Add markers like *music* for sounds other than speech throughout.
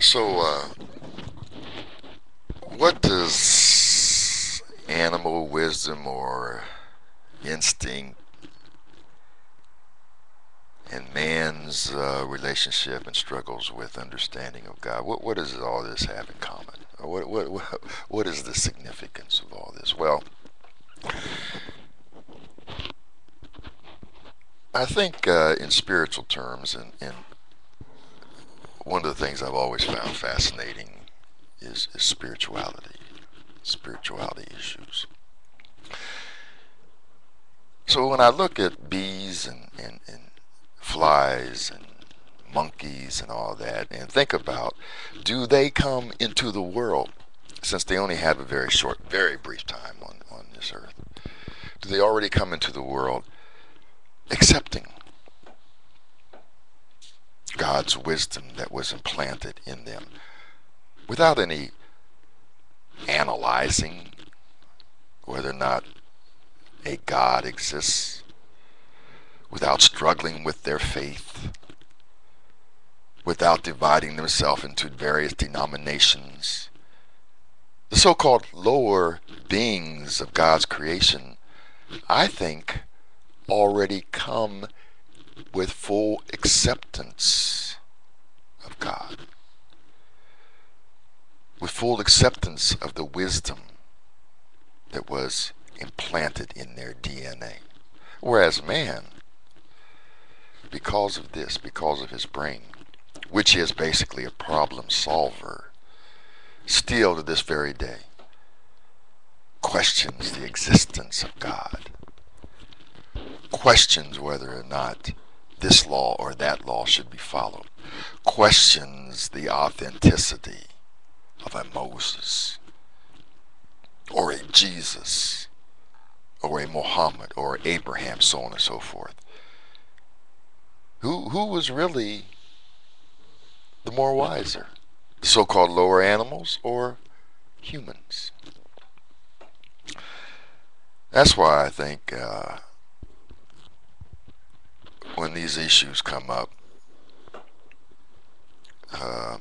So, uh, what does animal wisdom or instinct and man's uh, relationship and struggles with understanding of God, what, what does all this have in common? What, what, what, what is the significance of all this? Well, I think uh, in spiritual terms, and, and one of the things I've always found fascinating is, is spirituality, spirituality issues. So when I look at bees and, and, and flies and monkeys and all that and think about do they come into the world since they only have a very short, very brief time on, on this earth? Do they already come into the world accepting God's wisdom that was implanted in them without any analyzing whether or not a God exists, without struggling with their faith, without dividing themselves into various denominations. The so called lower beings of God's creation, I think, already come with full acceptance of God, with full acceptance of the wisdom that was implanted in their DNA. Whereas man, because of this, because of his brain, which is basically a problem solver, still to this very day questions the existence of God, questions whether or not this law or that law should be followed, questions the authenticity of a Moses or a Jesus or a Muhammad or Abraham, so on and so forth. Who, who was really the more wiser? The so-called lower animals or humans? That's why I think uh, when these issues come up, uh,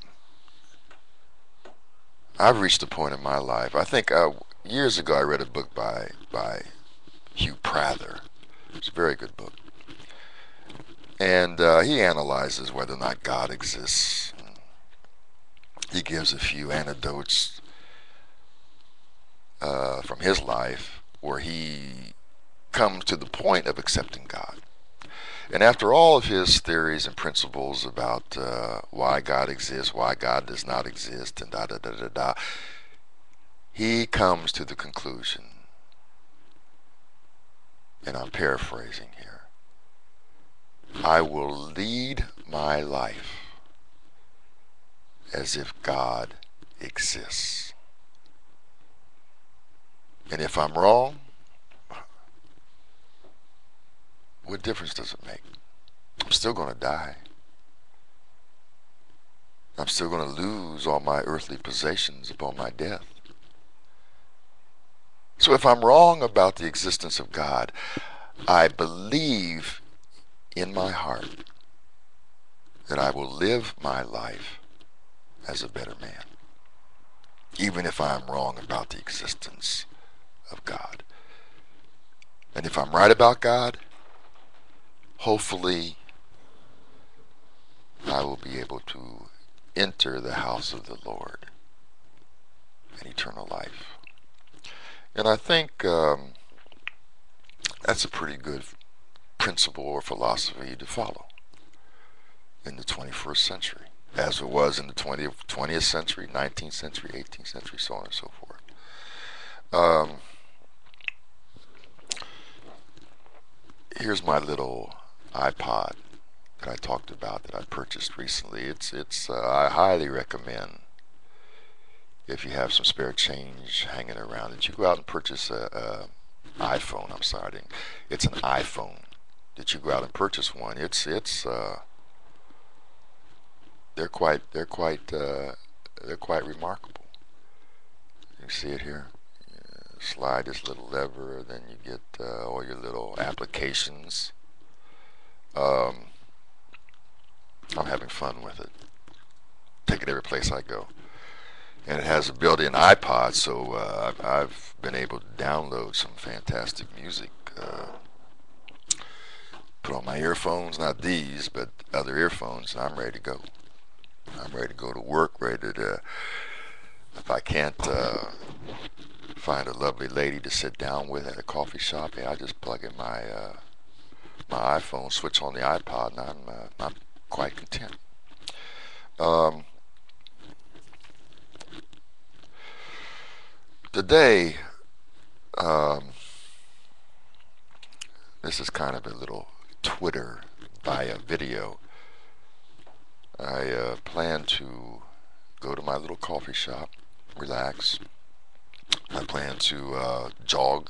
I've reached a point in my life. I think uh, years ago I read a book by by Hugh Prather. It's a very good book, and uh, he analyzes whether or not God exists. He gives a few anecdotes uh, from his life where he comes to the point of accepting God. And after all of his theories and principles about uh, why God exists, why God does not exist, and da da da da da, he comes to the conclusion, and I'm paraphrasing here I will lead my life as if God exists. And if I'm wrong, what difference does it make? I'm still going to die. I'm still going to lose all my earthly possessions upon my death. So if I'm wrong about the existence of God, I believe in my heart that I will live my life as a better man, even if I'm wrong about the existence of God. And if I'm right about God, hopefully I will be able to enter the house of the Lord and eternal life. And I think um, that's a pretty good principle or philosophy to follow in the 21st century, as it was in the 20th, 20th century, 19th century, 18th century, so on and so forth. Um, here's my little iPod that I talked about that I purchased recently. It's it's uh, I highly recommend if you have some spare change hanging around that you go out and purchase a, a iPhone. I'm sorry, it's an iPhone that you go out and purchase one. It's it's uh, they're quite they're quite uh, they're quite remarkable. You see it here. slide this little lever, then you get uh, all your little applications um, I'm having fun with it. take it every place I go. And it has a built-in iPod, so uh, I've been able to download some fantastic music. Uh, put on my earphones, not these, but other earphones, and I'm ready to go. I'm ready to go to work, ready to, if I can't uh, find a lovely lady to sit down with at a coffee shop, yeah, I just plug in my uh, my iPhone, switch on the iPod, and I'm, uh, quite content. Um, today, um, this is kind of a little Twitter via video. I uh, plan to go to my little coffee shop, relax. I plan to uh, jog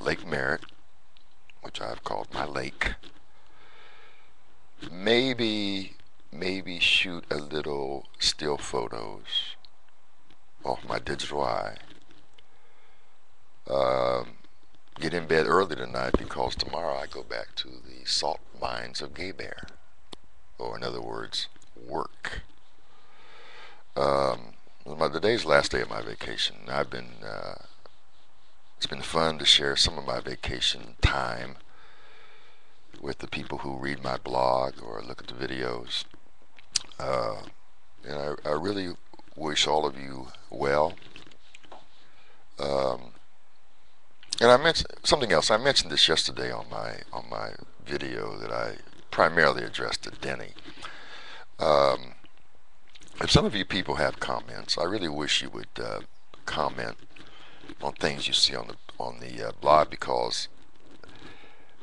Lake Merritt, which I've called my lake. Maybe, maybe shoot a little still photos off my digital eye. Um, get in bed early tonight because tomorrow I go back to the salt mines of Gay Bear. Or in other words, work. Um, my, today's last day of my vacation. I've been, uh, it's been fun to share some of my vacation time with the people who read my blog or look at the videos. Uh, and I, I really wish all of you well. Um, and I mentioned something else. I mentioned this yesterday on my on my video that I primarily addressed to Denny. Um, if some of you people have comments, I really wish you would uh, comment on things you see on the on the uh, blog because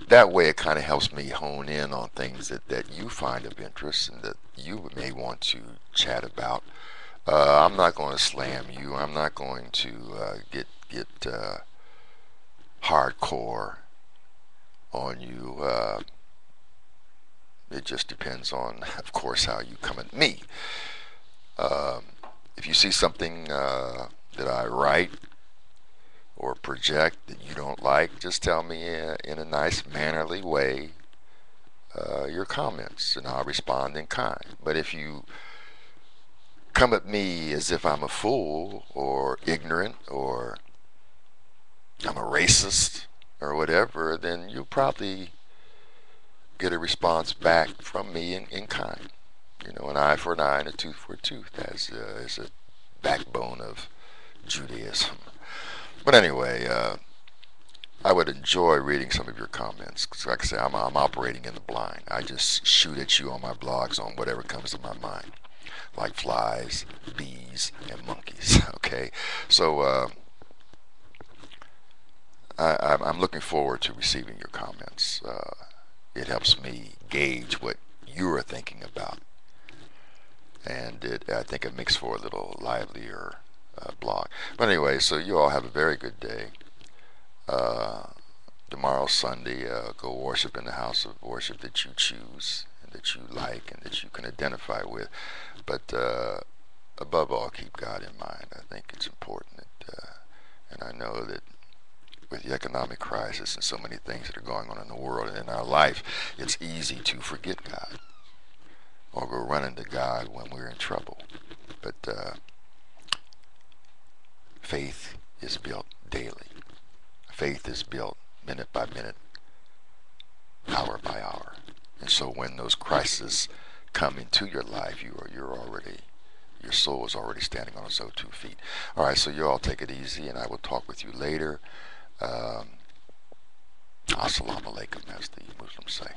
that way it kind of helps me hone in on things that, that you find of interest and that you may want to chat about. Uh, I'm not going to slam you. I'm not going to uh, get get uh, hardcore on you. Uh, it just depends on, *laughs* of course, how you come at me. Um, if you see something uh, that I write or project that you don't like, just tell me in, in a nice, mannerly way uh, your comments, and I'll respond in kind. But if you come at me as if I'm a fool or ignorant or I'm a racist or whatever, then you'll probably get a response back from me in, in kind. You know, an eye for an eye and a tooth for a tooth as, uh, as a backbone of Judaism. But anyway, uh, I would enjoy reading some of your comments. Cause like I say, I'm, I'm operating in the blind. I just shoot at you on my blogs on whatever comes to my mind, like flies, bees, and monkeys. *laughs* Okay, so uh, I, am looking forward to receiving your comments. Uh, it helps me gauge what you are thinking about. And it, I think it makes for a little livelier uh, blog. But anyway, so you all have a very good day. Uh, tomorrow, Sunday, uh, go worship in the house of worship that you choose and that you like and that you can identify with. But uh, above all, keep God in mind. I think it's important. That, uh, and I know that with the economic crisis and so many things that are going on in the world and in our life, it's easy to forget God or go running to God when we're in trouble. But uh, faith is built daily. Faith is built minute by minute, hour by hour. And so when those crises come into your life, you are you're already your soul is already standing on its own two feet. All right, so you all take it easy, and I will talk with you later. Um, Assalamu alaikum, as the Muslims say.